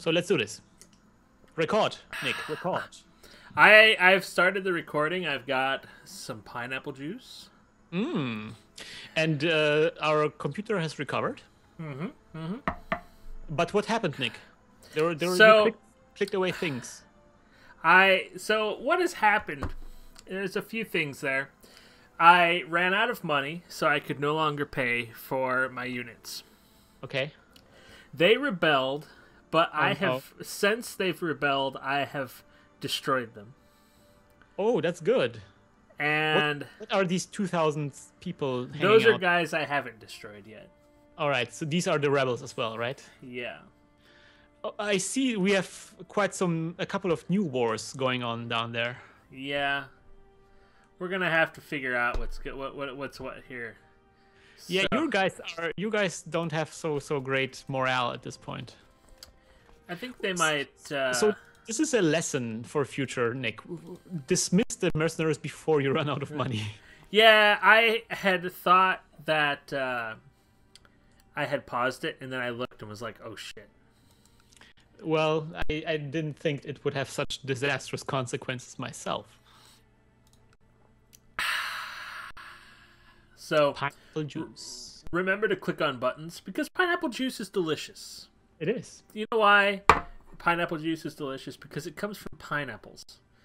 So let's do this. Record, Nick. Record. I I've started the recording. I've got some pineapple juice. Mmm. And uh, our computer has recovered. Mm-hmm. Mm-hmm. But what happened, Nick? There were there were So- you clicked, clicked away things. I so what has happened? There's a few things there. I ran out of money, so I could no longer pay for my units. Okay. They rebelled, but I um, Oh, have since they've rebelled, I have destroyed them. Oh, that's good. And What are these two thousand people? Hanging those are out? guys I haven't destroyed yet. All right. So these are the rebels as well, right? Yeah. Oh, I see. We have quite some a couple of new wars going on down there. Yeah. We're gonna have to figure out what's good, what, what what's what here. Yeah, So, you guys are you guys don't have so so great morale at this point. I think they might. Uh, So this is a lesson for future Nick. Dismiss the mercenaries before you run out of money. yeah, I had thought that uh, I had paused it, and then I looked and was like, "Oh shit." Well, I, I didn't think it would have such disastrous consequences myself. So Pineapple juice. remember to click on buttons because pineapple juice is delicious. It is. You know why pineapple juice is delicious? Because it comes from pineapples,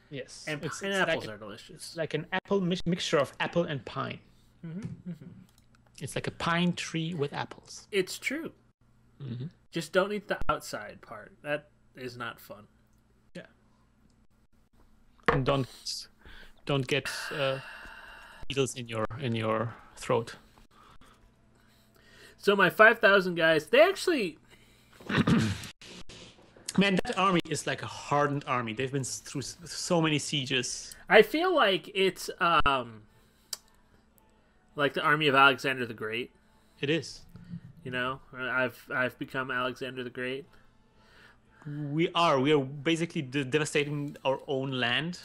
Yes. and it's, it's pineapples like, are delicious. like an apple mix- mixture of apple and pine. Mm-hmm, It's like a pine tree with apples. It's true. Mhm. Just don't eat the outside part. That is not fun. Yeah. And don't don't get uh, needles in your in your throat. So my five thousand guys, they actually Man, that army is like a hardened army. They've been through so many sieges. I feel like it's um like the army of Alexander the Great. It is. You know, I've I've become Alexander the Great. We are. We are basically de- devastating our own land,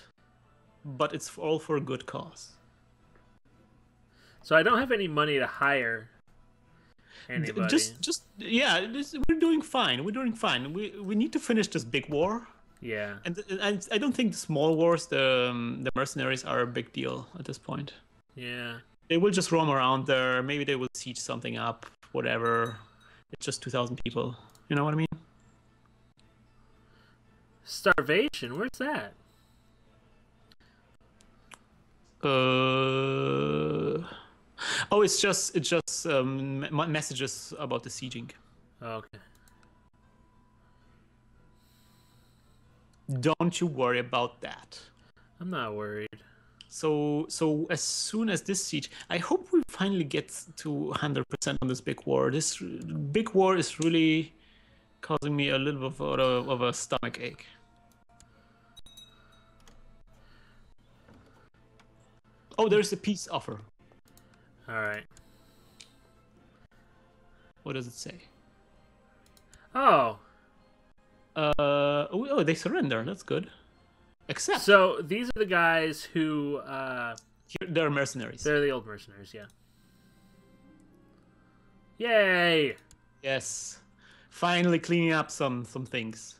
but it's all for a good cause. So I don't have any money to hire anybody. Just, just yeah. We're doing fine. We're doing fine. We we need to finish this big war, yeah. and, and I don't think the small wars, the um, the mercenaries, are a big deal at this point. Yeah. They will just roam around there. Maybe they will siege something up. Whatever. It's just two thousand people. You know what I mean? Starvation, where's that? Uh. Oh, it's just it's just um, me- messages about the sieging. Okay. Don't you worry about that. I'm not worried. So so as soon as this siege, I hope we finally get to 100% on this big war. This big war is really causing me a little bit of a, of a stomach ache. Oh, there's a peace offer. All right. What does it say? Oh, Uh, oh, oh, they surrender. That's good. Accept. so these are the guys who uh They're mercenaries. they're the old mercenaries, yeah. Yay! Yes. Finally cleaning up some some things.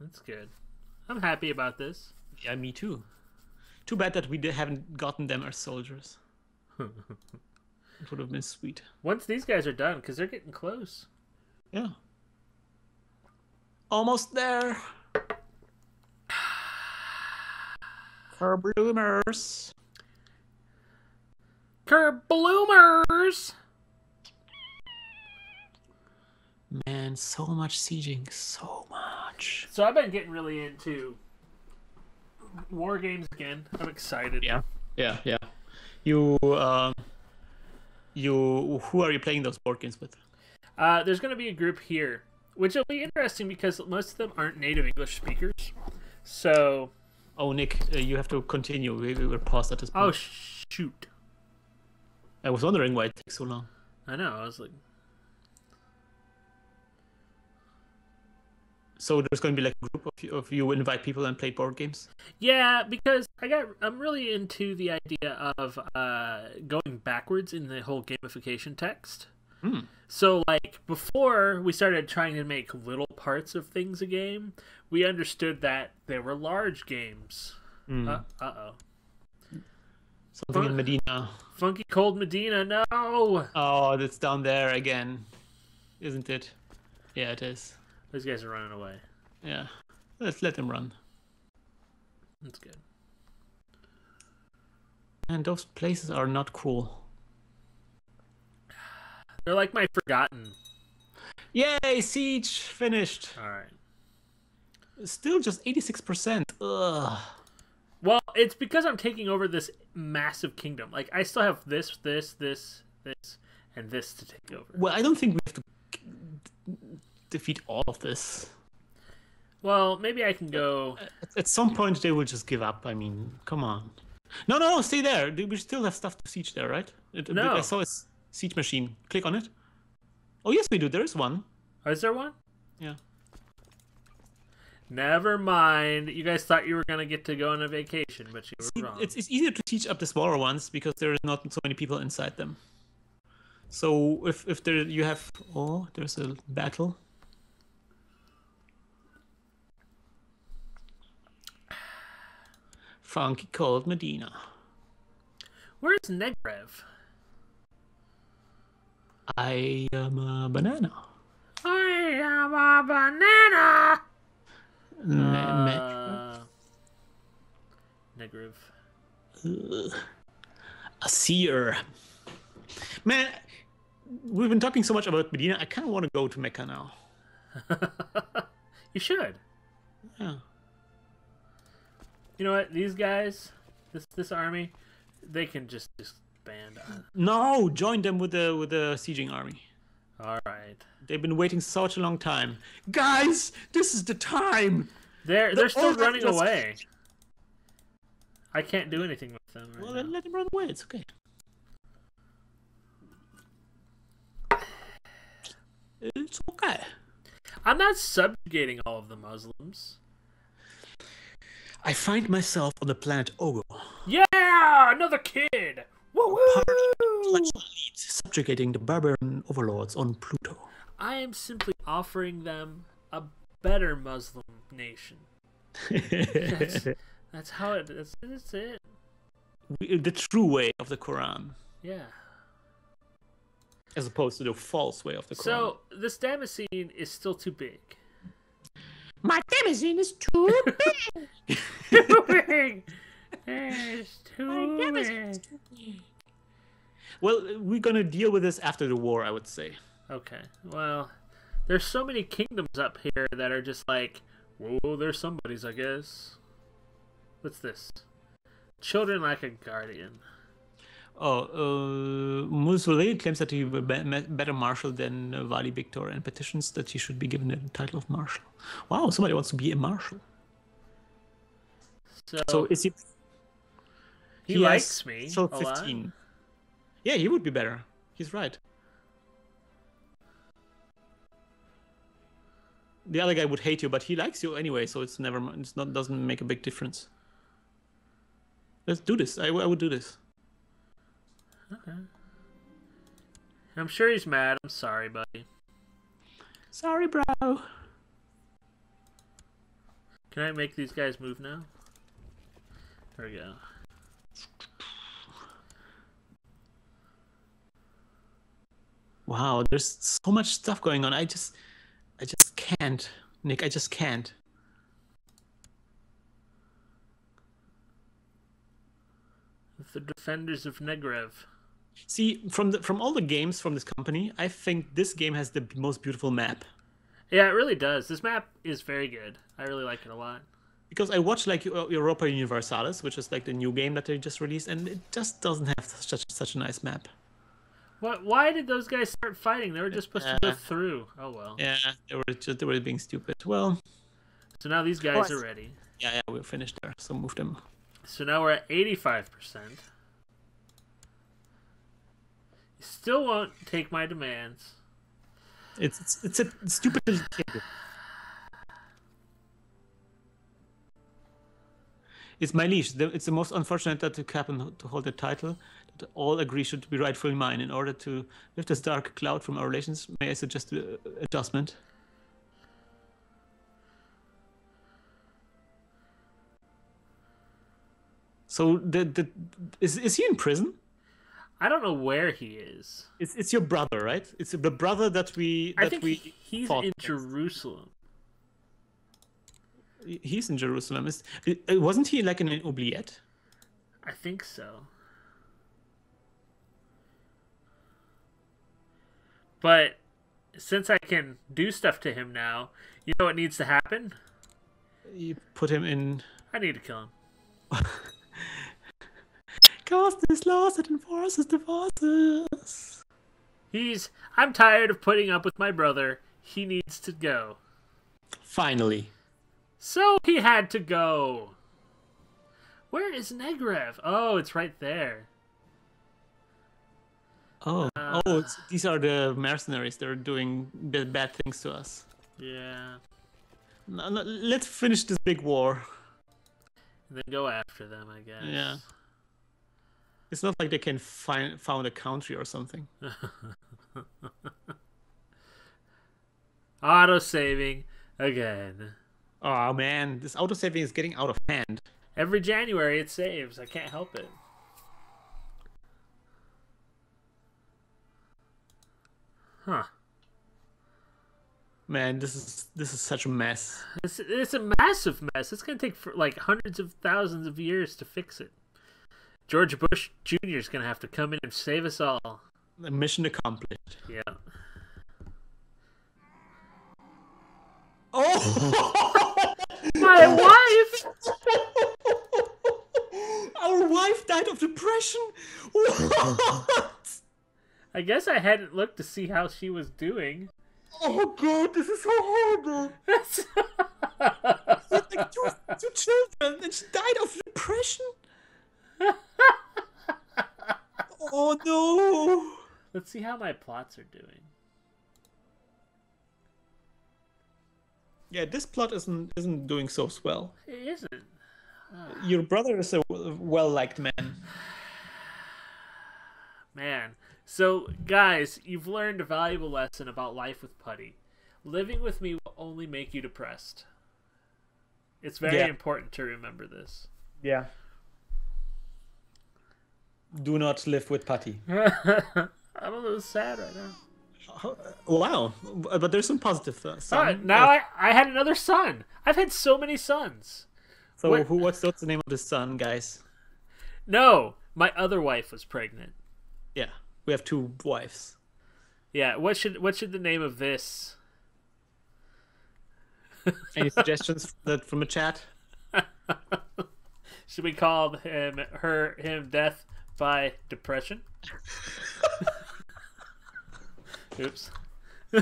That's good. I'm happy about this. Yeah, me too. Too bad that we haven't gotten them as soldiers. It would have been sweet. Once these guys are done, because they're getting close. Yeah. Almost there. Bloomers. Kerbloomers! Man, so much sieging, so much. So I've been getting really into war games again. I'm excited. Yeah, yeah, yeah. You, um, you, who are you playing those board games with? Uh, there's going to be a group here, which will be interesting because most of them aren't native English speakers. So, Oh, Nick, uh, you have to continue. We, we were paused at this point. oh shoot! I was wondering why it takes so long. I know. I was like, So there's going to be like a group of you, of you invite people and play board games. yeah, because I got I'm really into the idea of uh, going backwards in the whole gamification text. Hmm. So, like, before we started trying to make little parts of things a game, we understood that there were large games. Mm. Uh oh. Something in Medina. Funky Cold Medina, no! Oh, that's down there again, isn't it? Yeah, it is. Those guys are running away. Yeah, let's let them run. That's good. And those places are not cool. They're like my forgotten. Yay, siege finished. Alright. Still just 86%. Ugh. Well, it's because I'm taking over this massive kingdom. Like, I still have this, this, this, this, and this to take over. Well, I don't think we have to defeat all of this. Well, maybe I can go. At- At some point, they will just give up. I mean, come on. No, no, no, stay there. We still have stuff to siege there, right? It- No. I saw a s- siege machine. Click on it. Oh, yes, we do. There is one. Oh, is there one? Yeah. Never mind. You guys thought you were gonna get to go on a vacation, but you were See, wrong. It's, it's easier to teach up the smaller ones because there is not so many people inside them. So if if there you have oh there's a battle. Funky cold Medina. Where's Negrev? I am a banana. I am a banana. Uh, Negrev. a seer. Man, we've been talking so much about Medina. I kind of want to go to Mecca now. you should. Yeah. You know what? These guys, this this army, they can just disband. on. No, join them with the with the sieging army. All right. They've been waiting such a long time. Guys, this is the time. They're they're still running just- away. I can't do anything with them. Right Well, now. then let them run away. It's okay. It's okay. I'm not subjugating all of the Muslims. I find myself on the planet Ogo, Yeah, another kid. Woo subjugating the barbarian overlords on Pluto. I am simply offering them a better Muslim nation. That's how it. That's, that's it. the true way of the Quran, Yeah. as opposed to the false way of the Quran. So this demesne is still too big. My demesne is too big. too big. It's too big. well, we're gonna deal with this after the war, I would say. Okay. Well, there's so many kingdoms up here that are just like, whoa, there's somebody's, I guess. What's this? Children like a guardian. Oh, uh, Mussolini claims that he was better marshal than uh, Wali Victor and petitions that he should be given the title of marshal. Wow, somebody wants to be a marshal. So, So is he? he, has likes me So a lot. fifteen. Yeah, he would be better. He's right. The other guy would hate you, but he likes you anyway, so it's never. It's not doesn't make a big difference. Let's do this. I would do this. I'm sure he's mad. I'm sorry, buddy. Sorry, bro. Can I make these guys move now? There we go. Wow, there's so much stuff going on. I just, I just can't, Nick. I just can't. The defenders of Negrev. See, from the from all the games from this company, I think this game has the most beautiful map. Yeah, it really does. This map is very good. I really like it a lot. Because I watched like Europa Universalis, which is like the new game that they just released, and it just doesn't have such such a nice map. What? Why did those guys start fighting? They were just supposed to go Uh, through. Oh well. Yeah, they were just they were being stupid. Well, So now these guys course. are ready. yeah, yeah, we're finished there. So move them. So now we're at eighty-five percent. Still won't take my demands. It's it's, it's a stupid. It's my leash. It's the most unfortunate that to happen to hold the title that all agree should be rightfully mine. In order to lift this dark cloud from our relations, may I suggest an adjustment? So the the is is he in prison? I don't know where he is. It's it's your brother, right? It's the brother that we that I think we he's in against. Jerusalem. He's in Jerusalem. Is, uh, wasn't he like in an oubliette? I think so. But since I can do stuff to him now, you know what needs to happen? You put him in. I need to kill him. Cast this lost and enforces divorces. He's. I'm tired of putting up with my brother. He needs to go. Finally. So he had to go. Where is Negrev? Oh, it's right there. Oh, uh, oh! It's, these are the mercenaries. They're doing b- bad things to us. Yeah. No, no, let's finish this big war. And then go after them, I guess. Yeah. It's not like they can find found a country or something. Auto saving again. Oh man, this auto saving is getting out of hand. Every January it saves. I can't help it. Huh. Man, this is this is such a mess. It's, it's a massive mess. It's going to take for like hundreds of thousands of years to fix it. George Bush Jr. is going to have to come in and save us all. Mission accomplished. Yeah. Oh! My wife! Our wife died of depression. What? I guess I hadn't looked to see how she was doing. Oh god, this is so horrible. She like two, two children and she died of depression. Oh no. Let's see how my plots are doing. Yeah, this plot isn't isn't doing so swell. It isn't. Ah. Your brother is a well liked man. Man. So, guys, you've learned a valuable lesson about life with Putty. Living with me will only make you depressed. It's very Yeah. important to remember this. Yeah. Do not live with Patty. I'm a little sad right now. Wow, but there's some positive uh, All right, now I, I had another son. I've had so many sons. so what- who? What's, what's the name of the son, guys? No, my other wife was pregnant. Yeah, we have two wives. Yeah, what should what should the name of this? Any suggestions that from a chat? Should we call him her him death by depression? Oops. I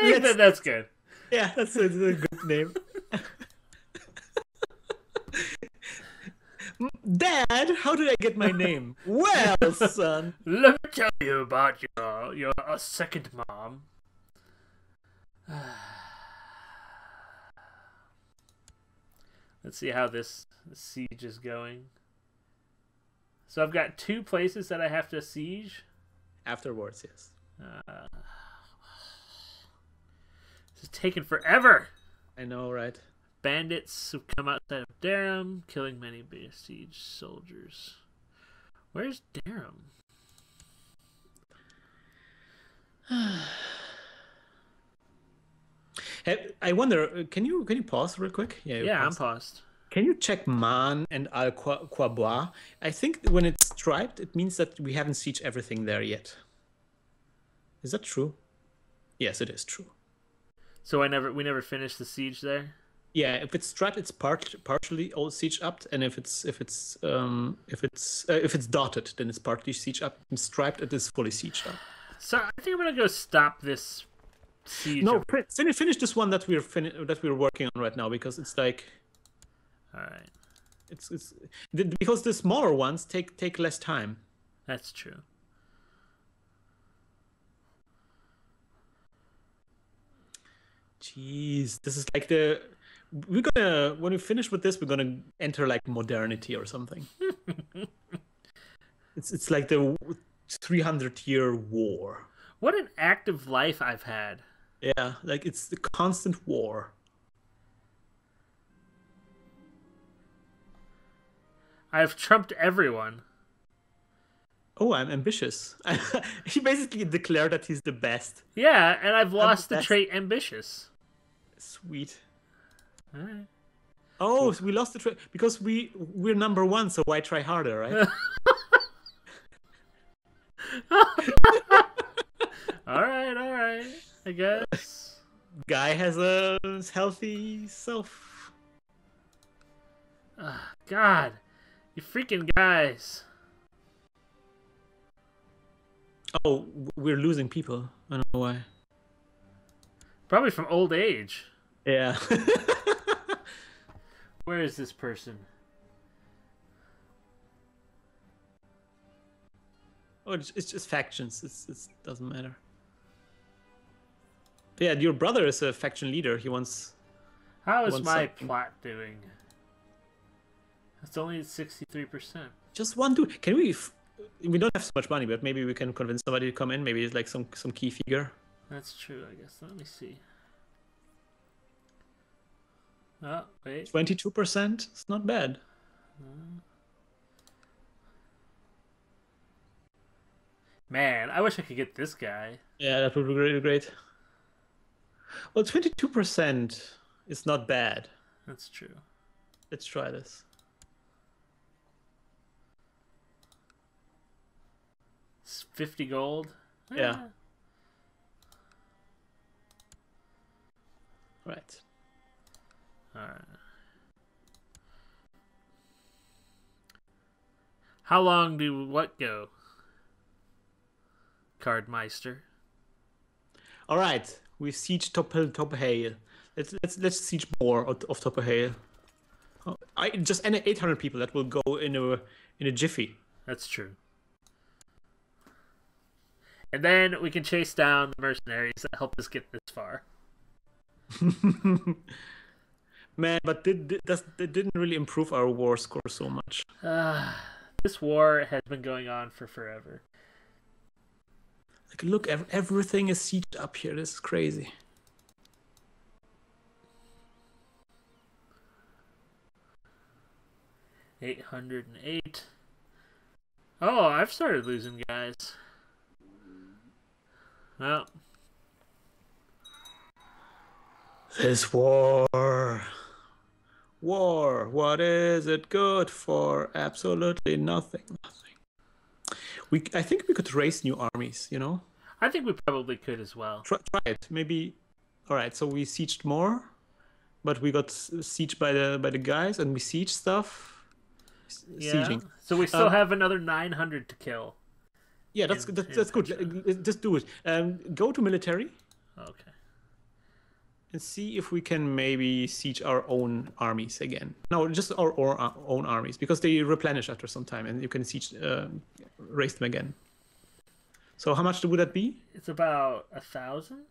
think that that's good. Yeah, that's a, that's a good name. Dad, how did I get my name? Well, son. Let me tell you about your your uh, second mom. Let's see how this siege is going. So I've got two places that I have to siege. Afterwards, yes. Uh, this is taking forever. I know, right? Bandits have come outside of Darum, killing many besieged soldiers. Where's Darum? Hey, I wonder, uh, can you can you pause real quick? Yeah, Yeah, I'm paused. paused. Can you check Man and Al Qua- Quabois? I think when it's striped, it means that we haven't sieged everything there yet. Is that true? Yes, it is true. So I never we never finished the siege there. Yeah, if it's striped, it's part partially all siege up, and if it's if it's um if it's uh, if it's dotted, then it's partly siege up. And striped, it is fully siege up. So I think I'm gonna go stop this siege. No, of- fin- finish finish this one that we're fin- that we're working on right now because it's like All right, it's it's because the smaller ones take take less time. that's true. Jeez, this is like the we're gonna when we finish with this, we're gonna enter like modernity or something. it's it's like the 300 year war. What an active life I've had. Yeah, like it's the constant war. I've trumped everyone. Oh, I'm ambitious. he basically declared that he's the best. Yeah, and I've lost the best. trait ambitious. Sweet. Alright. Oh, so we lost the trait because we we're number one. So why try harder, right? I guess. Guy has a healthy self. Ah, God. You freaking guys. Oh, we're losing people. I don't know why. Probably from old age. Yeah. Where is this person? oh, it's, it's just factions. It's it doesn't matter. Yeah, your brother is a faction leader. He wants. How is my something? plot doing? It's only 63%. Just one dude. Can we? F- we don't have so much money, but maybe we can convince somebody to come in. Maybe it's like some some key figure. That's true, I guess. Let me see. Oh, wait. Twenty-two percent. It's not bad. Man, I wish I could get this guy. Yeah, that would be great. Great. Well, twenty-two percent is not bad. That's true. Let's try this. It's 50 gold. Yeah. Eh, Right. Alright. How long do what go? Cardmeister. All right. We siege Top Topahale. Let's let's let's siege more of, of Topahale. Oh, I just and 800 people that will go in a in a jiffy. That's true. And then we can chase down the mercenaries that helped us get this far. Man, but did, did that didn't really improve our war score so much. Ah, this war has been going on for forever. Like, look, ev- everything is seated up here. This is crazy. Eight hundred and eight. Oh, I've started losing guys. Well, This war. War. What is it good for? Absolutely nothing. Nothing. We, I think we could raise new armies. You know, I think we probably could as well. try, try it. Maybe. All right. So we sieged more, but we got sieged by the by the guys, and we siege stuff. Yeah. Sieging. So we still Um, have another nine hundred to kill. Yeah, that's in- that's, in that's good. Petra. Just do it. Um, go to military Okay. And see if we can maybe siege our own armies again. No, just our, our own armies because they replenish after some time, and you can siege, uh, raise them again. So how much would that be? It's about a thousand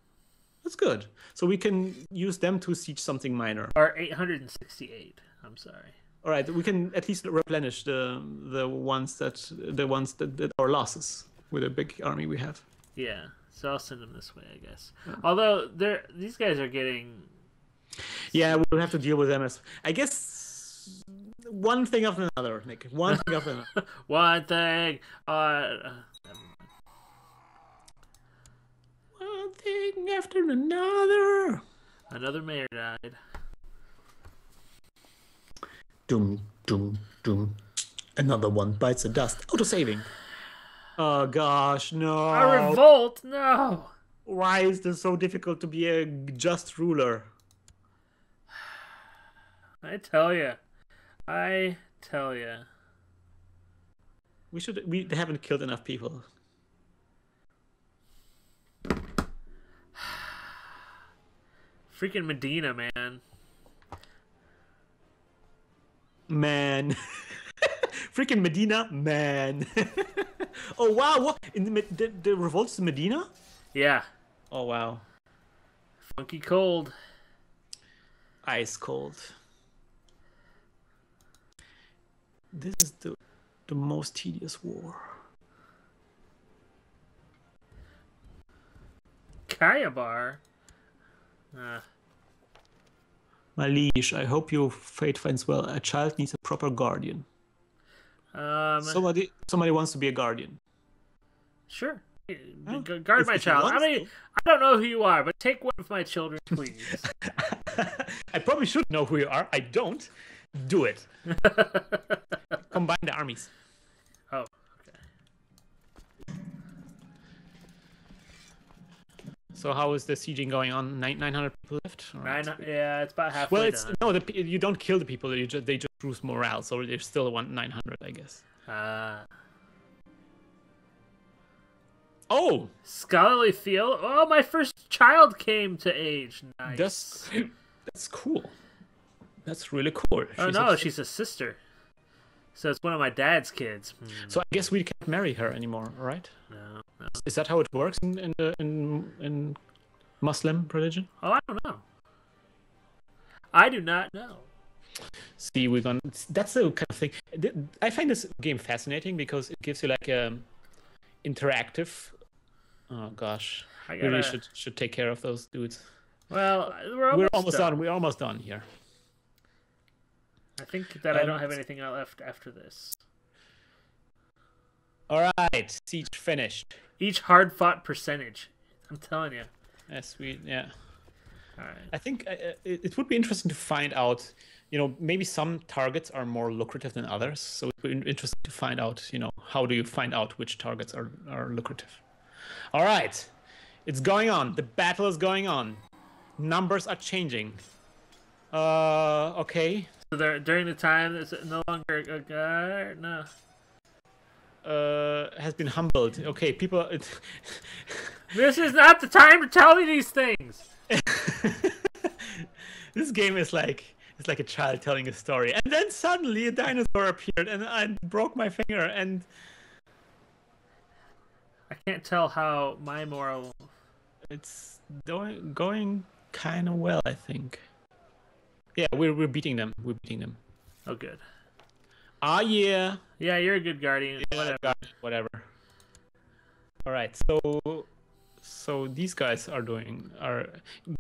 That's good. So we can use them to siege something minor. or eight hundred and sixty-eight. I'm sorry. All right, we can at least replenish the the ones that the ones that, that are losses with a big army we have. Yeah. So I'll send them this way, I guess. Although they're these guys are getting Yeah, we'll have to deal with them as I guess one thing after another, Nick. One thing after another. one thing. Uh, One thing after another. another mayor died. Doom, doom, doom. Another one bites the dust. Auto saving. Oh gosh, no. A revolt? No. Why is this so difficult to be a just ruler? I tell you. I tell you. We should. We haven't killed enough people. Freaking Medina, man. Man. Freaking Medina, man. oh wow! What in the, the the revolts in Medina? Yeah. Oh wow. Funky cold. ice cold. This is the the most tedious war. Khaybar. Uh, My liege, I hope your fate finds well. A child needs a proper guardian. Um, Somebody somebody wants to be a guardian. sure. Oh, Guard my child. I mean, to. I don't know who you are, but take one of my children, please. I probably should know who you are. I don't. Do it. Combine the armies. oh, okay. So how is the sieging going on? Nine nine hundred people left. Right. Nine, yeah, it's about halfway Well, it's done. no. The, you don't kill the people. You just, they just boost morale, so there's still one nine hundred, I guess. Uh, Oh, scholarly field. Oh, my first child came to age. Nice. that's that's cool. That's really cool. oh no, a- she's a sister. So it's one of my dad's kids. Hmm, So I guess we can't marry her anymore, right? no. Is that how it works in in the, in, in Muslim religion? Oh, I don't know. I do not know. See, we're gonna. That's the kind of thing. I find this game fascinating because it gives you like a interactive. Oh gosh, I we gotta. really should should take care of those dudes. Well, we're almost, We're almost done. done. We're almost done here. I think that I Um, don't have anything left after this. All right, siege finished. Each hard fought percentage. I'm telling you. Yes, sweet. yeah. All right. I think uh, uh, it, it would be interesting to find out. You know, maybe some targets are more lucrative than others. So it would be interesting to find out. You know, how do you find out which targets are are lucrative? All right, it's going on. The battle is going on. Numbers are changing. Uh, okay. So there, during the time, it's no longer a guard. No. Uh, has been humbled. Okay, people. It, This is not the time to tell me these things. this game is like it's like a child telling a story, and then suddenly a dinosaur appeared, and I broke my finger, and I can't tell how my moral. it's going going kind of well, I think. Yeah, we're we're beating them. We're beating them. Oh, good. Ah, yeah. Yeah, you're a good guardian. Whatever. Got it, Whatever. All right. So, so these guys are doing are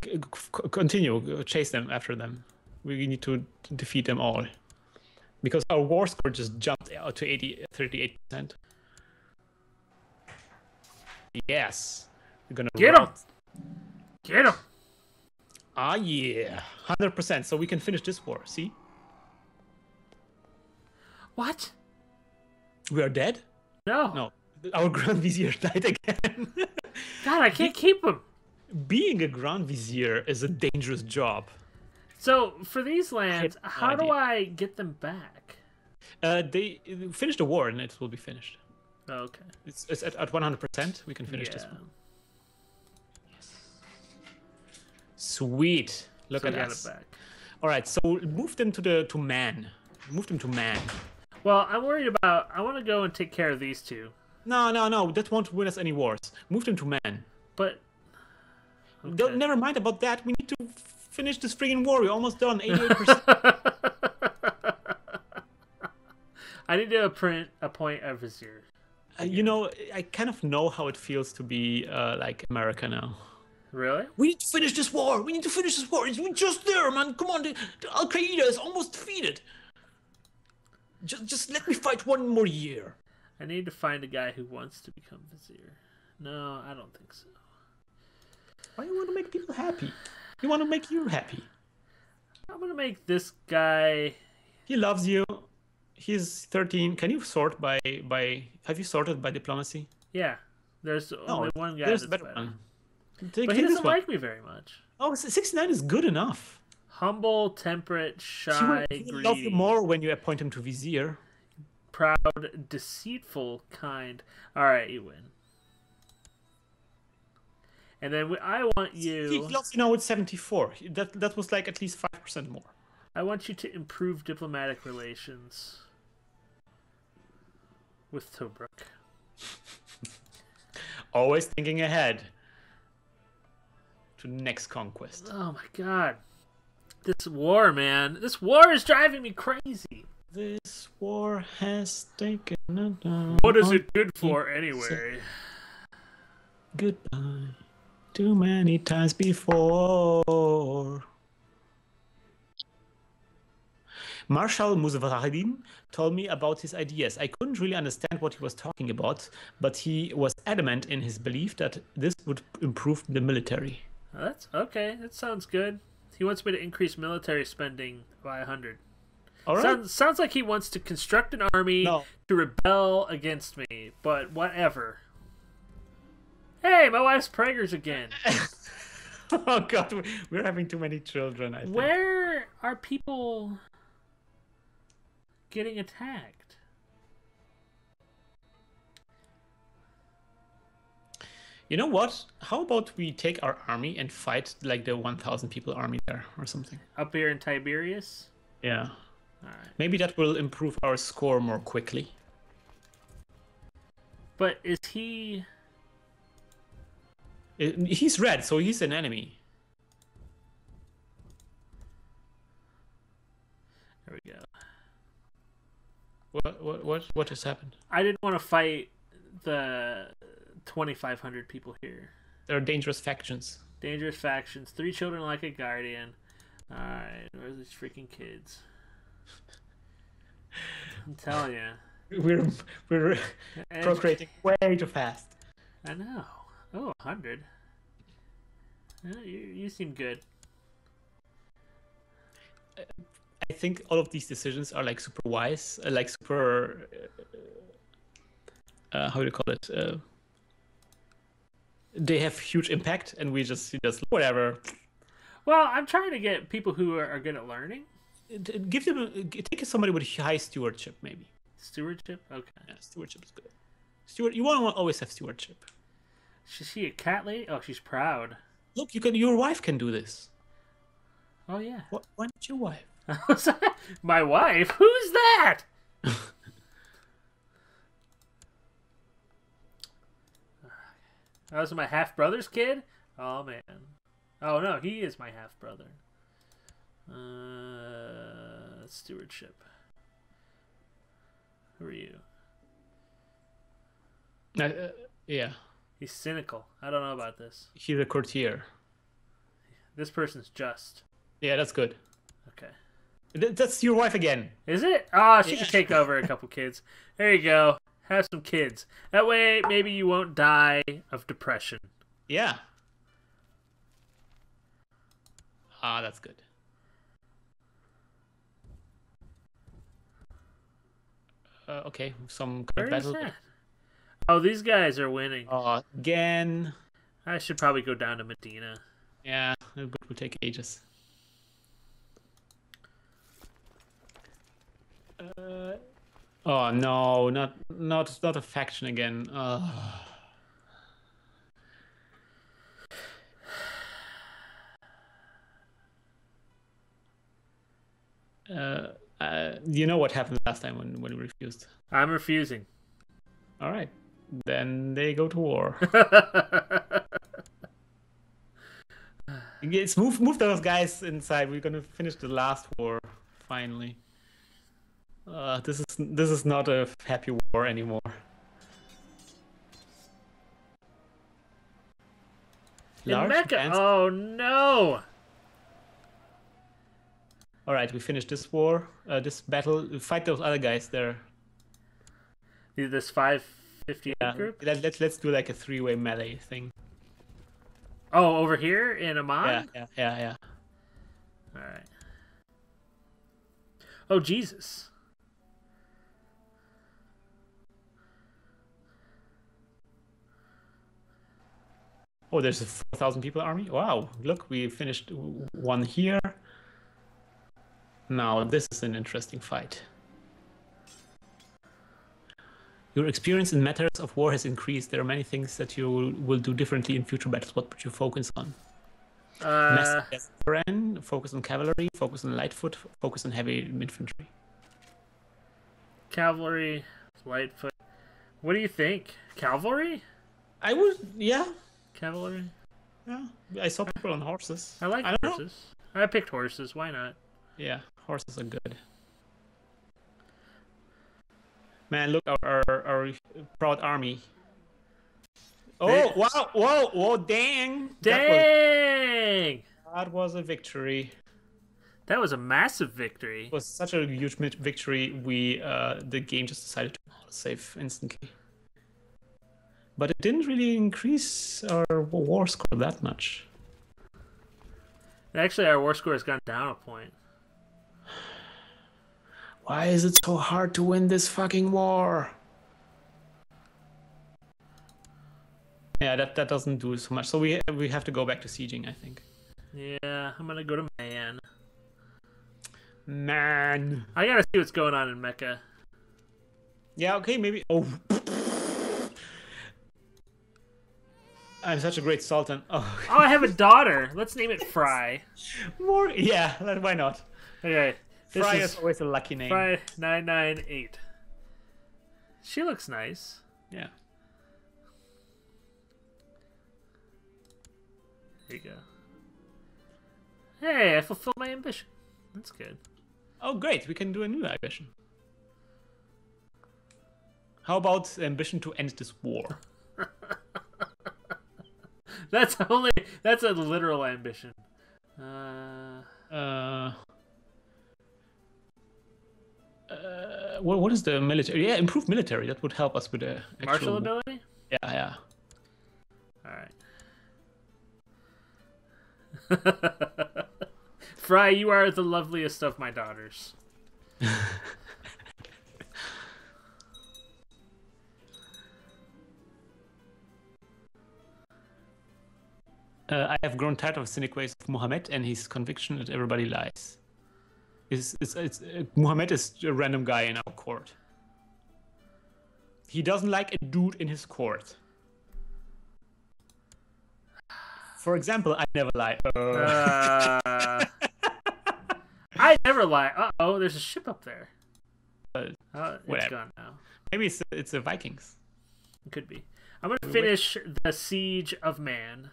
g- g- c- continue chase them after them. We need to defeat them all because our war score just jumped out to 80, 38 percent. Yes, we're gonna Get rout- Get him. Ah, yeah, hundred percent. So we can finish this war. See, What? We are dead. No. No, our Grand Vizier died again. God, I can't keep him. Being a Grand Vizier is a dangerous job. So for these lands, no how do. I get them back? Uh, they finish the war and it will be finished. Oh, okay. It's, it's at, at 100%. We can finish this Yeah. one. Sweet. Look So at got us. All right, so move them to the to man. Move them to man. Well, I'm worried about. I want to go and take care of these two, No, no, no. That won't win us any wars. Move them to man. but Don't, never mind about that. We need to finish this friggin' war. We're almost done. 88%. I need to print appoint a vizier. Uh, you know, I kind of know how it feels to be uh, like America now. Really? We need to finish this war. We need to finish this war. We're just there, man. Come on, Al Qaeda is almost defeated. Just, just let me fight one more year. I need to find a guy who wants to become vizier. No, I don't think so. Why you want to make people happy? You want to make you happy. I'm gonna make this guy. He loves you. He's 13. Can you sort by by? Have you sorted by diplomacy? Yeah, there's only one guy There's that's a better better. one. Take, But he take this doesn't one. like me very much. Oh, 69 is good enough. Humble, temperate, shy, he will love you more when you appoint him to vizier. proud, deceitful, kind. All right, you win. And then we- I want He you. loves you now with 74. That that was like at least five percent more. I want you to improve diplomatic relations with Tobruk. Always thinking ahead to next conquest. Oh my god. This war, man. This war is driving me crazy. This war has taken a What is it good for anyway? Goodbye. Too many times before. Marshal Muzaffaruddin told me about his ideas. I couldn't really understand what he was talking about, but he was adamant in his belief that this would improve the military. That's okay. That sounds good. He wants me to increase military spending by 100. All right. Sounds, sounds like he wants to construct an army No. to rebel against me, but whatever. Hey, my wife's preggers again. oh God, we- we're having too many children. I think. Where are people getting attacked? You know what? How about we take our army and fight like the 1,000 people army there or something? Up here in Tiberias? Yeah. Alright. Maybe that will improve our score more quickly. But is he. He's red, so he's an enemy. There we go. What what what what has happened? I didn't want to fight the 2,500 people here. There are dangerous factions. Dangerous factions. Three children like a guardian. Alright, where's these freaking kids? I'm telling you. We're we're procreating way too fast. I know. Oh, 100. Uh, you, you seem good. I think all of these decisions are like super wise, uh, like super. Uh, uh, how do you call it? Uh, they have huge impact, and we just just whatever. Well, I'm trying to get people who are, are good at learning. Give them take somebody with high stewardship, maybe. Stewardship? Okay. Yeah, stewardship is good. Steward, you want to always have stewardship. Is she a cat lady? Oh, she's proud. Look, you can. Your wife can do this. Oh, yeah. What? Why not your wife? My wife? Who's that? That was my half brother's kid? Oh, man. Oh, no, he is my half brother. Uh, stewardship. Who are you? Uh, uh, yeah, He's cynical. I don't know about this. he's a courtier. This person's just. Yeah, that's good. Okay. That's your wife again. Is it? Ah, she Yeah. can take over a couple kids. There you go. Have some kids. That way, maybe you won't die of depression. Yeah. Ah, that's good. Uh, okay, some kind battle. that? Oh, these guys are winning. Uh, again. I should probably go down to Medina. Yeah, it would take ages. Uh, oh no, not not not a faction again. Uh, uh, you know what happened last time when, when we refused. I'm refusing. All right, then they go to war. Yes, move move those guys inside. We're gonna finish the last war finally. Uh, this is this is not a happy war anymore. Large Mecca. Oh no! All right, we finished this war, uh, this battle. Fight those other guys there. This five fifty Yeah, group. let, let's let's do like a three-way melee thing. Oh, over here in Amman. Yeah, yeah, yeah, yeah. All right. Oh Jesus! Oh, there's a 4,000 people army. Wow, look, we finished one here. Now, this is an interesting fight. Your experience in matters of war has increased. There are many things that you will- will do differently in future battles. What would you focus on? Uh, terrain, focus on cavalry, focus on light foot, focus on heavy infantry. cavalry, Whitefoot. What do you think? Cavalry? I would, yeah, Cavalry? yeah. I saw people on horses. I like I don't know. horses. I picked horses. Why not? Yeah, horses are good. Man, look our our, our proud army. Oh They- wow! Whoa! Whoa! Dang! That was, Dang! that was a victory. That was a massive victory. It was such a huge victory. We uh, the game just decided to save instantly. But it didn't really increase our war score that much. Actually, our war score has gone down a point. Why is it so hard to win this fucking war? Yeah, that, that doesn't do so much. So we we have to go back to sieging, I think. Yeah, I'm gonna go to Man. Man. I gotta see what's going on in Mecca. Yeah, okay, maybe. Oh. I'm such a great sultan. Oh, Oh, I have a daughter. Let's name it Fry. more. Yeah, why not? Okay, this Fry is is always a lucky name. Fry nine nine eight. She looks nice. Yeah. There you go. Hey, I fulfilled my ambition. That's good. Oh, great. We can do a new ambition. How about the ambition to end this war? That's only that's a literal ambition. Uh, Uh, uh, what, what is the military? Yeah, improve military. That would help us with the actual... martial ability. Yeah, yeah. All right. Fry, you are the loveliest of my daughters. Uh, I have grown tired of cynic ways of Muhammad and his conviction that everybody lies. It's, it's, it's, uh, Muhammad is a random guy in our court. He doesn't like a dude in his court. For example, I never lie. Uh, I never lie. Uh oh, there's a ship up there. uh, Uh, it's gone now. maybe it's, it's the Vikings. It could be. I'm gonna finish the siege of man.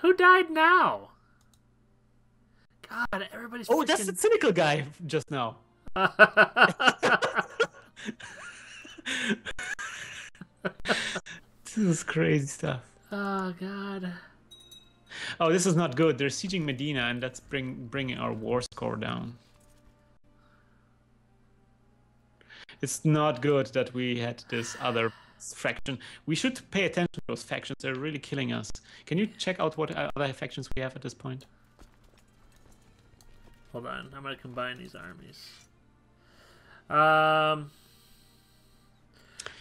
Who died now? God, everybody's. Oh, that's the cynical guy just now. This is crazy stuff. oh God. Oh, this is not good. They're sieging Medina, and that's bring bringing our war score down. It's not good that we had this other faction. We should pay attention to those factions. They're really killing us. Can you check out what other factions we have at this point? Hold on, I'm gonna combine these armies. Um,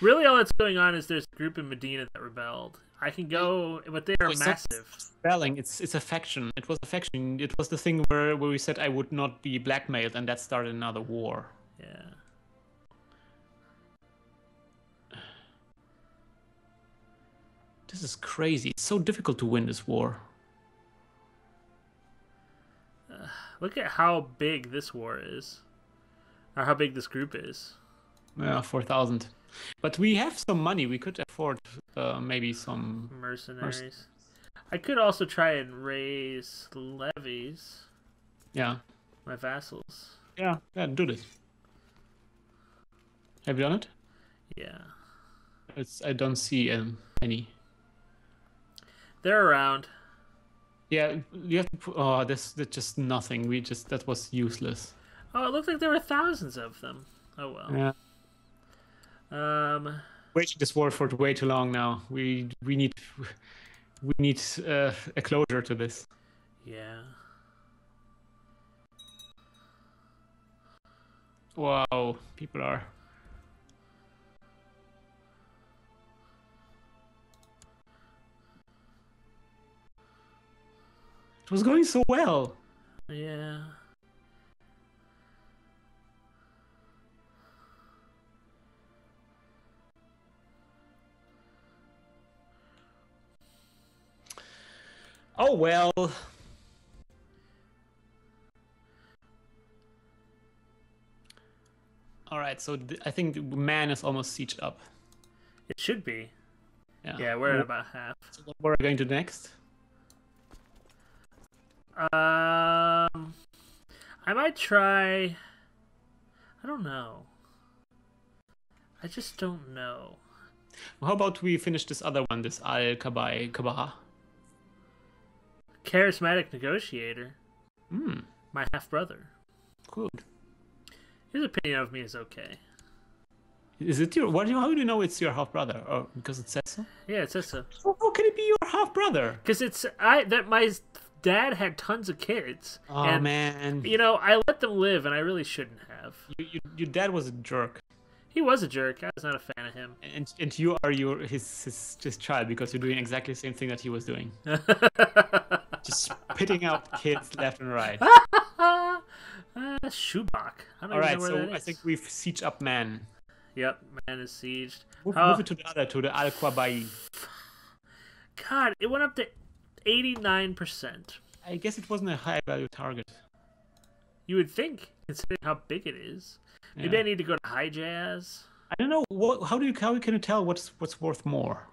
really, all that's going on is there's a group in Medina that rebelled. I can go, but they are It's massive. Spelling. It's it's a faction. It was a faction. It was the thing where where we said I would not be blackmailed, and that started another war. Yeah. This is crazy. It's so difficult to win this war. Look at how big this war is, or how big this group is. Yeah, four thousand. But we have some money. We could afford uh, maybe some. Mercenaries. I could also try and raise levies, Yeah, my vassals. yeah, yeah. Do this. Have you done it? Yeah, It's I don't see um, any. They're around. Yeah, you have to. Put, oh, this that's just nothing. We just that was useless. Oh, it looked like there were thousands of them. Oh well. Yeah, Um, waging this war for way too long now. We we need we need uh, a closure to this. yeah. Wow, people are. It was going so well. Yeah. Oh well. All right, so th- I think man is almost sieged up. It should be. Yeah. Yeah, we're at about half. so what we're going to next? Um, I might try. I don't know. I just don't know. How about we finish this other one, this Al Kabai Kabaha? Charismatic negotiator. Hmm, My half brother. good. His opinion of me is okay. Is it your? What? do you- How do you know it's your half brother? Oh, because it says so. Yeah, it says so. How how can it be your half brother? because it's I that my dad had tons of kids. Oh and, man, You know, I let them live, and I really shouldn't have. you, you, your dad was a jerk, He was a jerk. I was not a fan of him. and and you are your his his, his child because you're doing exactly the same thing that he was doing, just spitting out kids left and right. uh, Schubach. I don't All even right, so I think we've sieged up man. Yep, man is sieged. Move, Oh. move it to the other, to the Al Qabai. God, it went up to eighty-nine percent. I guess it wasn't a high value target. You would think, considering how big it is. Maybe Yeah. I need to go to Hejaz. I don't know. What, how do you how can you tell what's what's worth more?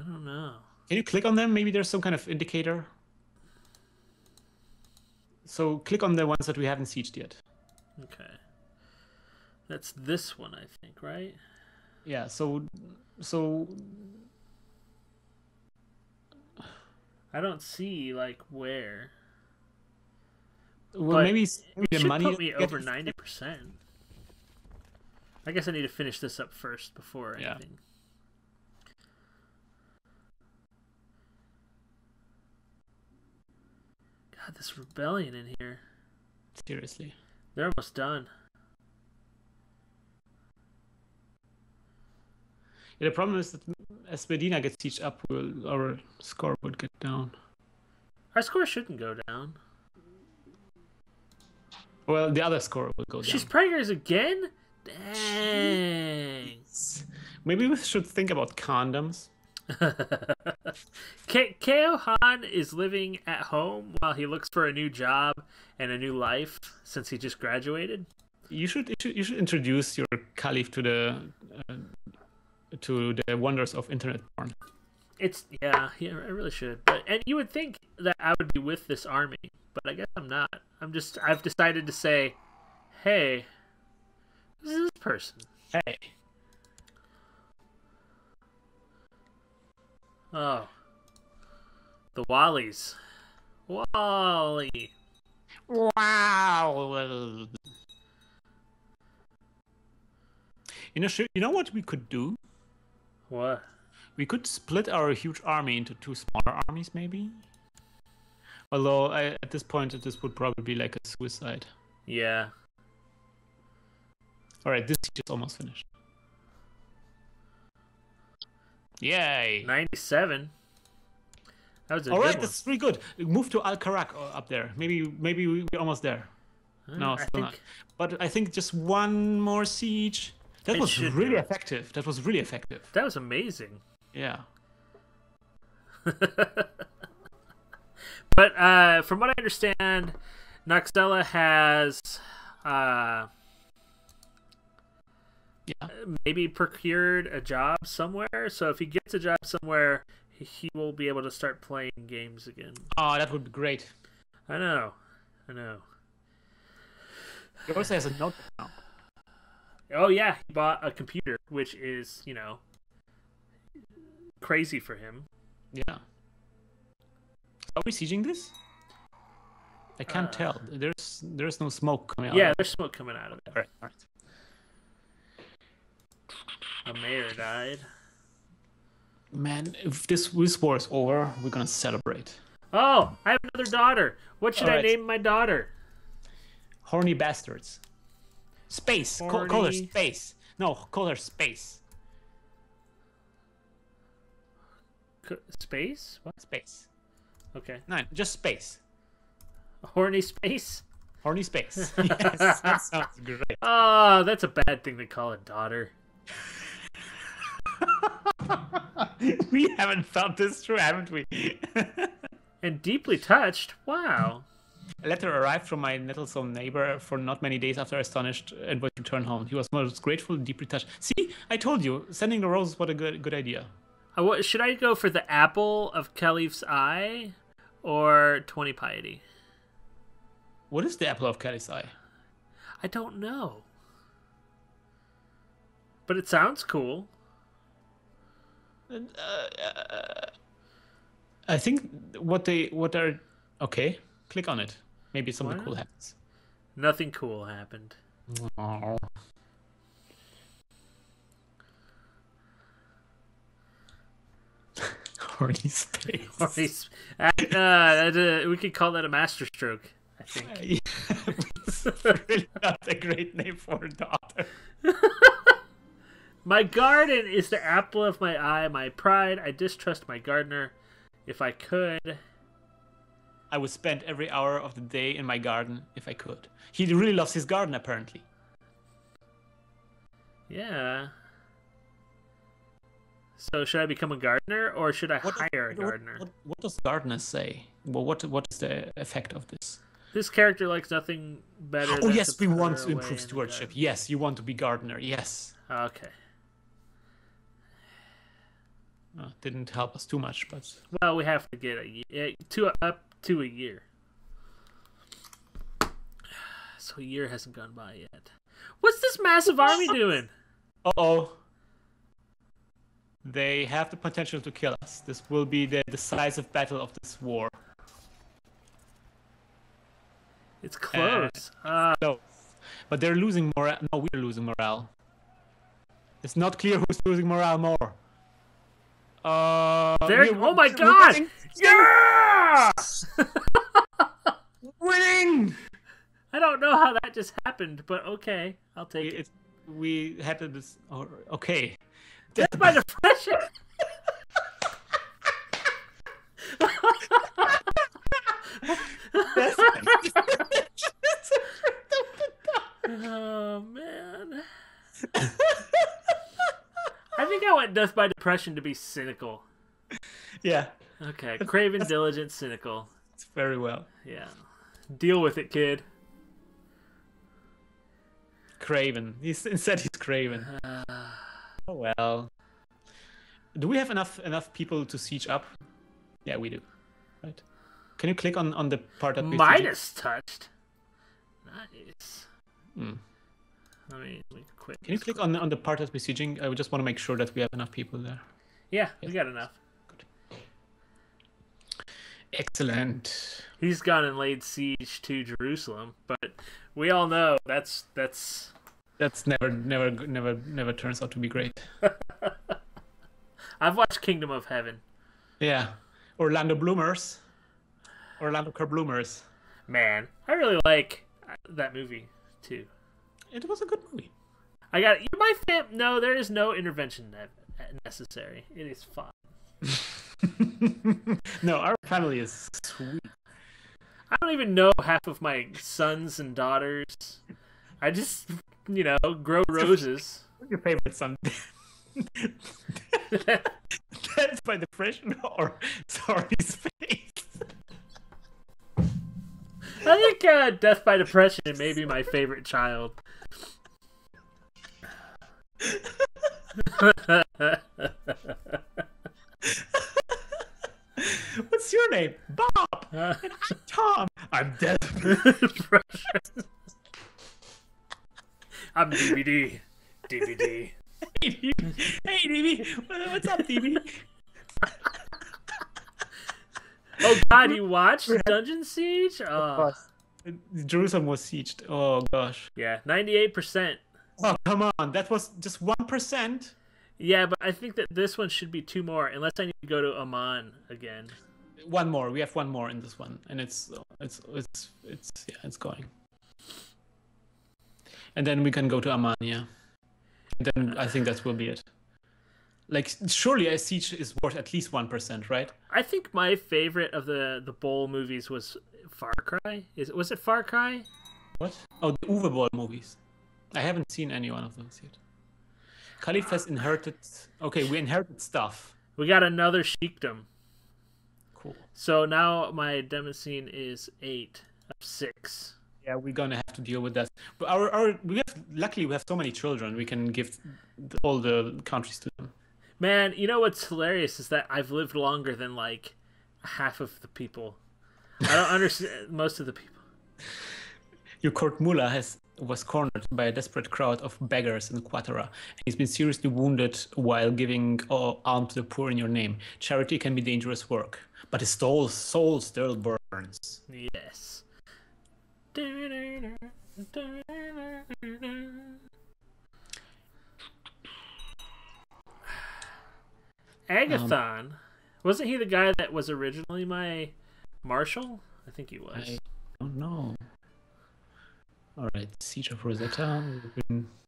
I don't know. Can you click on them? Maybe there's some kind of indicator. So click on the ones that we haven't sieged yet. Okay. That's this one, I think, right? Yeah. So so I don't see like where. well But maybe, the should money put me over ninety percent. I guess I need to finish this up first before Yeah. anything. God, this rebellion in here. Seriously. They're almost done. The problem is that as Medina gets sieged up, we'll, our score would get down. Our score shouldn't go down. Well, the other score will go down. She's preggers again? Dang. Maybe we should think about condoms. K- Ko Han is living at home while he looks for a new job and a new life since he just graduated. You should you should, you should introduce your caliph to the uh, to the wonders of internet porn. It's yeah, yeah, I really should. But and you would think that I would be with this army, but I guess I'm not. I'm just I've decided to say, hey, this is this person. Hey, Oh, the Wallies. Wally. wow! You know, you know what we could do? What? We could split our huge army into two smaller armies, maybe. Although I, at this point, this would probably be like a suicide. Yeah. All right, this is almost finished. Yay! Ninety-seven. That was a All right, one. that's pretty good. Move to Al Karak uh, up there. Maybe, maybe we- we're almost there. No, I think not. But I think just one more siege. That It was really effective. That was really effective. that was amazing. Yeah. But uh, from what I understand, Noxella has uh, Yeah. maybe procured a job somewhere. So if he gets a job somewhere, he- will be able to start playing games again. Oh, that would be great. I know. I know. He also has a notebook now. Oh yeah, he bought a computer, which is you know crazy for him. Yeah. Are we sieging this? I can't Uh, tell. There's there's no smoke coming out. Yeah, there's smoke coming out of it. All right. All right. A mayor died. Man, if this this war is over, we're gonna celebrate. Oh, I have another daughter. What should I name my daughter? Horny bastards. Space. Call, call her space. No, call her space. C- Space? What? Space. Okay. No, just space. Horny space? Horny space. yes, that sounds great. Oh, that's a bad thing to call a daughter. we haven't felt this through, haven't we? And deeply touched. Wow. A letter arrived from my nettlesome neighbor for not many days after I astonished and was returned home. He was most grateful and deeply touched. See, I told you, sending the roses was a good good idea. Uh, what, should I go for the apple of Caliph's eye or 20 piety? What is the apple of Caliph's eye? I don't know. But it sounds cool. Uh, uh, uh, I think what they what are okay. Click on it. Maybe something Why cool happens. Nothing cool happened. Horny space. Or he's- uh, uh, we could call that a masterstroke. I think. it's really not a great name for a daughter. My garden is the apple of my eye, my pride. I distrust my gardener. If I could, I would spend every hour of the day in my garden if I could. He really loves his garden, apparently. yeah. So should I become a gardener or should I hire a gardener? What, what does gardener say? Well, what what is the effect of this? This character likes nothing better. Oh yes, we want to improve stewardship. Yes, you want to be gardener. Yes. Okay. Uh, didn't help us too much, but Well, we have to get a year, to up to a year. So a year hasn't gone by yet. What's this massive army doing? uh oh. They have the potential to kill us. This will be the decisive battle of this war. It's close. Uh, No, but they're losing morale. No, we're losing morale. It's not clear who's losing morale more. Uh, there. Oh my God! winning. Yeah! Winning! I don't know how that just happened, but okay, I'll take it. we had this. Oh, okay. Death by depression. oh man. I think I want death by depression to be cynical. yeah, Okay, craven, diligent, cynical. it's very well. Yeah, deal with it, kid. Craven. He's instead he's Craven. Oh well. Do we have enough enough people to siege up? Yeah, we do. Right. Can you click on on the part that we Midas touched. Nice. Hmm. Let me, let me quit. Can you click on on the part that's besieging? I just want to make sure that we have enough people there. Yeah, we got enough. Good. Excellent. He's gone and laid siege to Jerusalem, but we all know that's that's. That's never never never never turns out to be great. I've watched Kingdom of Heaven. Yeah. Orlando Bloomers. Orlando Bloomers. Man, I really like uh, that movie too. It was a good movie. I got you my fam. No, there is no intervention ne- necessary. It is fine. no, our family is sweet. I don't even know half of my sons and daughters. I just, you know, grow roses. What's your favorite son? Death by depression or Sorry's face? I think uh, Death by Depression may be my favorite child. What's your name? Bob. Uh, And I'm Tom. I'm Death. I'm DVD. DVD. Hey, DB. Hey, DB. What's up, DB? Oh God, you watched Dungeon Siege? Oh, Jerusalem was sieged. Oh gosh. yeah, ninety-eight percent. Oh come on, that was just one percent. Yeah, but I think that this one should be two more, unless I need to go to Amman again. One more. We have one more in this one, and it's it's it's it's yeah, it's going. And then we can go to Amman, yeah. And then I think that will be it. Like surely a siege is worth at least one percent, right? I think my favorite of the the Boll movies was Far Cry. Is it was it Far Cry? What? Oh, the Uwe Boll movies. I haven't seen any one of those yet. Khalif has inherited. Okay, we inherited stuff. We got another sheikdom. Cool. So now my demesne is eight of six. Yeah, we're gonna have to deal with that. But our, our we have luckily we have so many children. We can give all the countries to them. Man, you know what's hilarious is that I've lived longer than like half of the people. I don't understand most of the people. Your court mullah has was cornered by a desperate crowd of beggars in Quattara. He's been seriously wounded while giving uh, alms to the poor in your name. Charity can be dangerous work, but his soul, soul still burns. Yes. Agathon, wasn't he the guy that was originally my marshal? I think he was. I don't know. All right, Siege of Rosetta.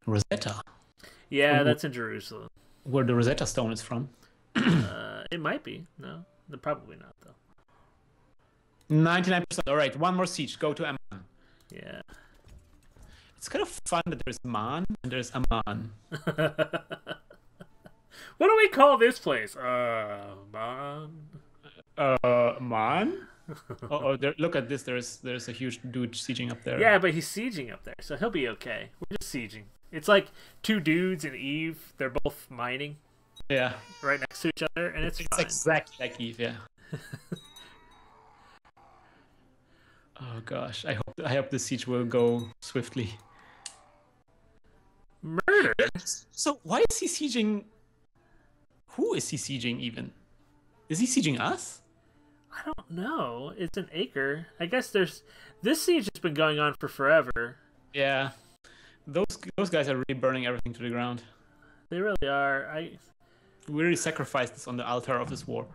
Rosetta, yeah, that's in Jerusalem. where the Rosetta Stone is from. Uh, it might be. No, probably not though. Ninety-nine percent. All right, one more siege. Go to Amman. Yeah. It's kind of fun that there's Man and there's Amman. what do we call this place? Uh, man. Uh, Man. Oh, oh there, look at this. There's there's a huge dude sieging up there. Yeah, but he's sieging up there, so he'll be okay. We're just sieging. It's like two dudes and Eve. They're both mining Yeah. right next to each other, and it's, It's fine. exactly like Eve. Yeah. oh gosh, I hope I hope the siege will go swiftly. Murder. So why is he sieging? Who is he sieging even? Is he sieging us? I don't know. It's an acre. I guess there's this siege has been going on for forever. Yeah. Those those guys are really burning everything to the ground. They really are. I We really sacrificed this on the altar of this war.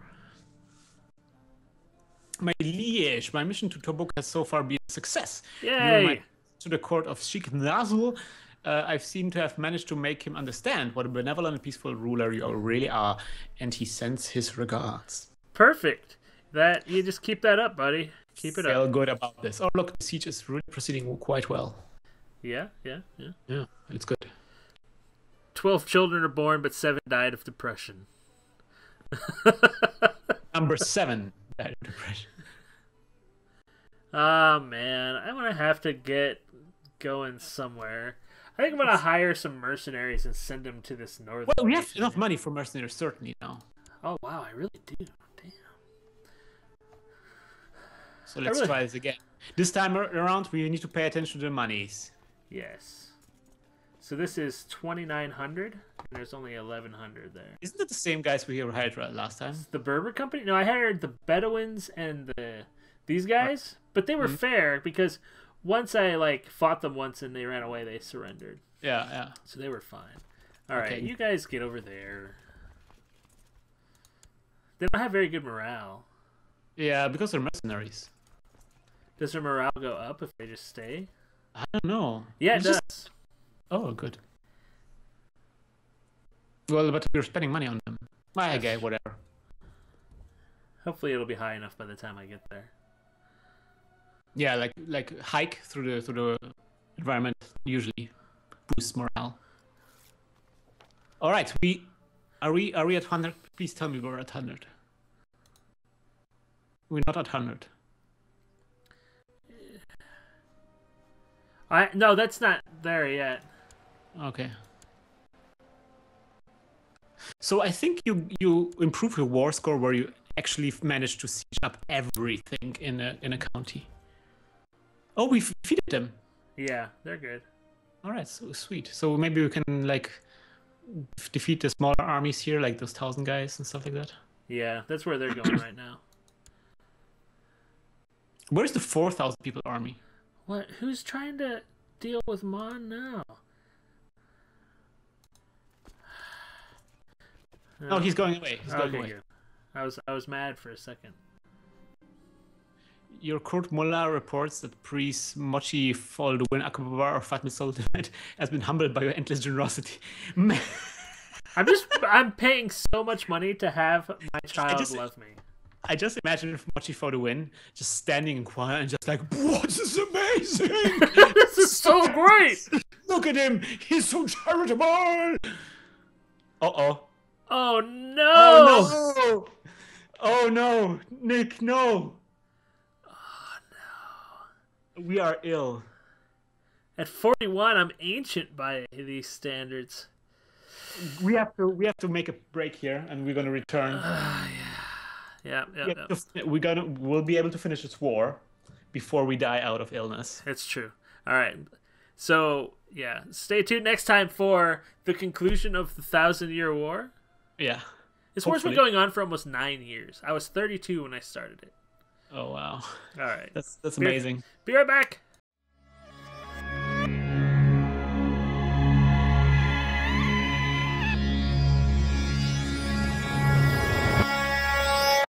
My liege, my mission to Tobuk has so far been a success. Yay. my to the court of Sheikh Nazul, uh, I've seemed to have managed to make him understand what a benevolent and peaceful ruler you really are, and he sends his regards. Perfect. That you just keep that up, buddy. Keep it up. Feel up. good about this. Oh, look, the siege is really proceeding quite well. Yeah, yeah, yeah. Yeah, it's good. Twelve children are born, but seven died of depression. Number seven, died of depression. Ah man, I'm gonna have to get going somewhere. I think I'm gonna hire some mercenaries and send them to this northern. Well, we have enough money for mercenaries, certainly now. Oh wow, I really do. So let's really- try this again. This time around, we need to pay attention to the monies. Yes. So this is 2,900, and there's only 1,100 there. Isn't it the same guys we hired last time? The Berber company? No, I hired the Bedouins and the these uh, guys, but they were mm-hmm. fair because once I like fought them once and they ran away, they surrendered, Yeah, yeah. so they were fine. All right, Okay. you guys get over there. They don't have very good morale. Yeah, because they're mercenaries. Does their morale go up if they just stay? I don't know. Yeah, it just- does. Oh, good. Well, but we're spending money on them. My Yes. guy, whatever. Hopefully, it'll be high enough by the time I get there. Yeah, like like hike through the through the environment usually boosts morale. All right, we are we are we at hundred? Please tell me we're at hundred. We're not at hundred. I no, that's not there yet. Okay. So I think you you improve your war score where you actually manage to siege up everything in a in a county. Oh, we defeated them. Yeah, they're good. All right, so sweet. So maybe we can like defeat the smaller armies here, like those thousand guys and stuff like that. Yeah, that's where they're going right now. Where's the four thousand people army? What? Who's trying to deal with Mon now? Oh, he's going away. He's going okay, away. good. I was I was mad for a second. Your court mullah reports that priest Mochi Folduin Akbar or Fatmi Sultan has been humbled by your endless generosity. I'm just I'm paying so much money to have my child just- love me. I just imagine if Mochi win, just standing in quiet and just like, what? This is amazing! this is so great. Look at him! He's so charitable! Uh oh. Oh no! Oh no! Oh no! Nick, no! Oh no. We are ill. At 41, I'm ancient by these standards. we have to we have to make a break here, and we're gonna return. yeah, yeah, yeah. have to fi- we're gonna we'll be able to finish this war before we die out of illness. It's true. All right. So yeah, stay tuned next time for the conclusion of the Thousand Year War. Yeah. This war's been going on for almost nine years. I was 32 when I started it. Oh wow, All right. that's that's amazing. Be right back.